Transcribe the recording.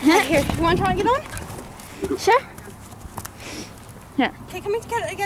Here, you want to try and get on? Sure. Yeah. Okay, come and get,